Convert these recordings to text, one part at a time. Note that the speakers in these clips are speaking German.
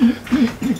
Mm-hmm.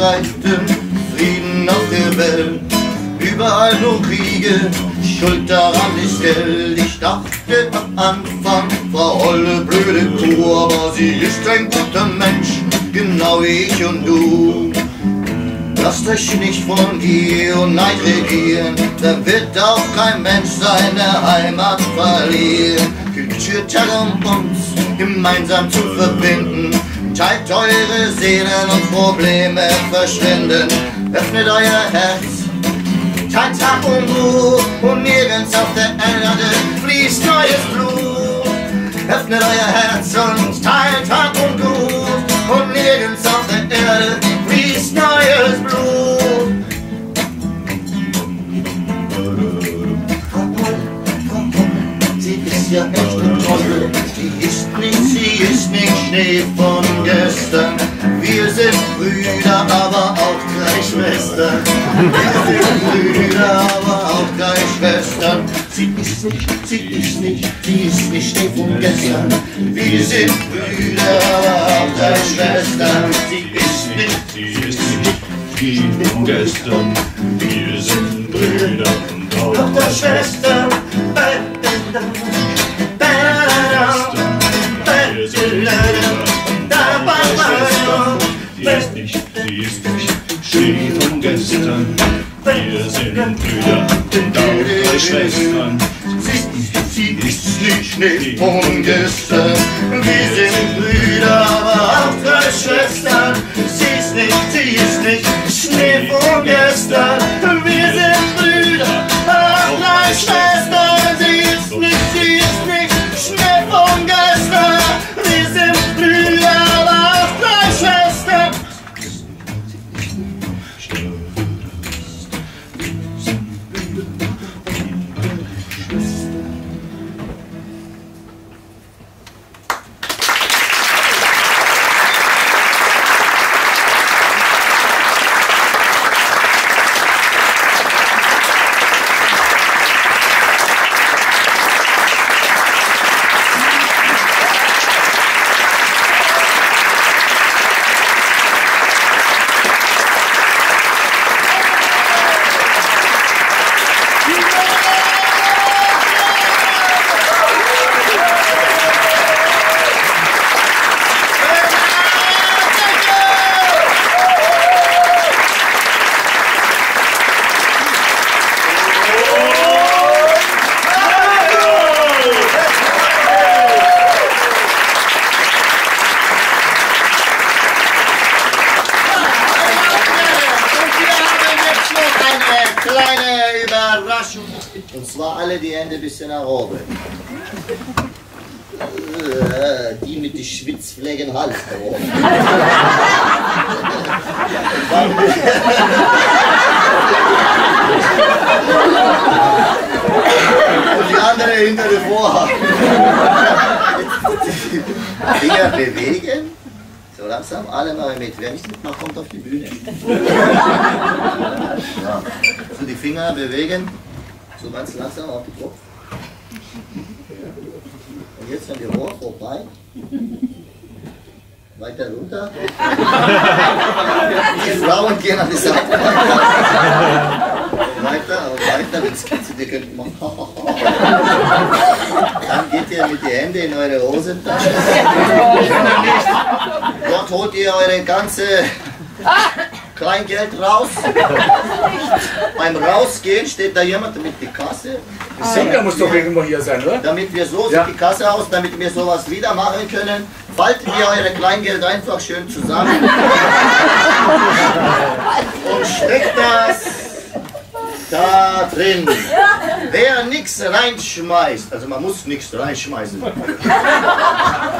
Aufzustreiten, Frieden auf der Welt, überall nur Kriege, Schuld daran ist Geld. Ich dachte am Anfang, Frau Holle, blöde Kuh, aber sie ist ein guter Mensch, genau wie ich und du. Lasst euch nicht von Gier und Neid regieren, dann wird auch kein Mensch seine Heimat verlieren. Kultur um uns gemeinsam zu verbinden, teilt eure Seelen und Probleme verschwinden. Öffnet euer Herz, teilt Tag und Ruhe und nirgends auf der Erde fließt neues Blut. Öffnet euer Herz und teilt Tag und Gut und nirgends auf der Erde Schnee von gestern. Wir sind Brüder, aber auch gleich Schwestern. Wir sind Brüder, aber auch gleich Schwestern. Sie ist nicht, sie ist nicht, sie ist nicht Schnee von gestern. Wir sind Brüder, aber auch gleich Schwestern. Sie ist nicht, Sie ist nicht die von gestern. Wir sind Brüder und auch Schwester. Wir sind Sie ist nicht, sie ist gestern. Wir sind Brüder und auch drei Schwestern. Sie ist nicht Schnee von gestern. Wir sind Brüder, aber auch drei Schwestern. Sie ist nicht, sie ist nicht kleine Überraschung. Und zwar alle die Hände bisschen nach oben. Äh, Die mit den Schwitzflecken Hals. Und die andere hinter der Vorhang. Finger bewegen. Langsam, alle mal mit. Wer nicht mitmacht, kommt auf die Bühne. Ja. So die Finger bewegen. So ganz langsam auf den Kopf. Und jetzt an die Rohr vorbei. Weiter runter. Die Frauen gehen an die Seite weiter. weiter und weiter, wenn es geht, ihr könnt machen. Dann geht ihr mit den Händen in eure Hosentasche. Holt ihr eure ganze Kleingeld raus. Beim Rausgehen steht da jemand mit die Kasse. Singer muss doch irgendwo hier sein, oder? Damit wir so Ja. sieht die Kasse aus, damit wir sowas wieder machen können, falten wir eure Kleingeld einfach schön zusammen und steckt das da drin. Wer nichts reinschmeißt, also man muss nichts reinschmeißen.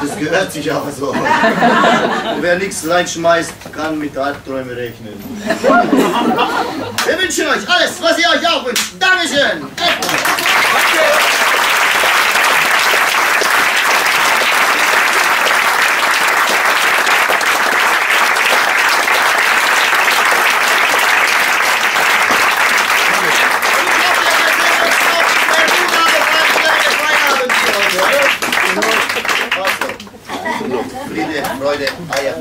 Das gehört sich aber so. Wer nichts reinschmeißt, kann mit Albträumen rechnen. Wir wünschen euch alles, was ihr euch auch wünscht. Dankeschön. Pasok. Tulog. Fride, Freude, ayak.